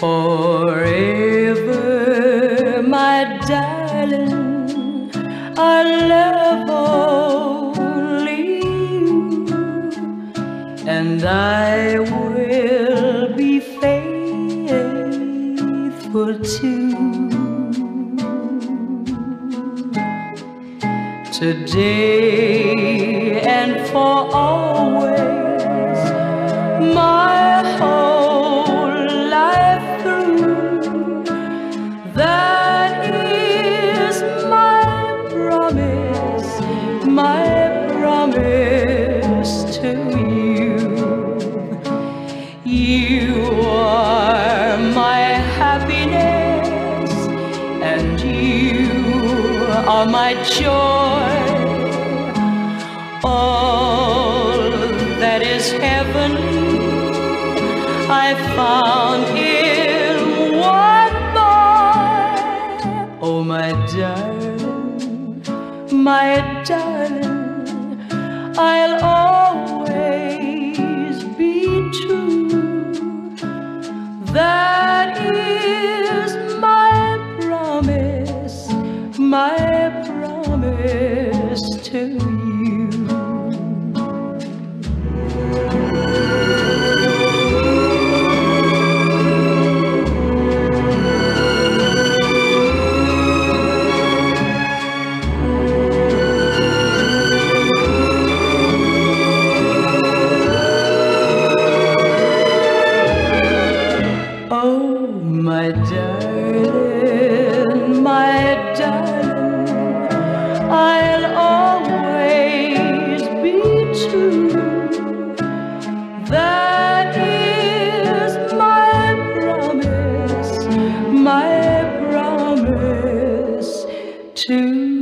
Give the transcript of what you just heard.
Forever, my darling, I love only you, and I will be faithful too. Today You are my happiness, and you are my joy. All that is heavenly, I found in one boy. Oh, my darling, my darling, I'll always years to you. oh my darling. two,